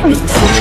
It's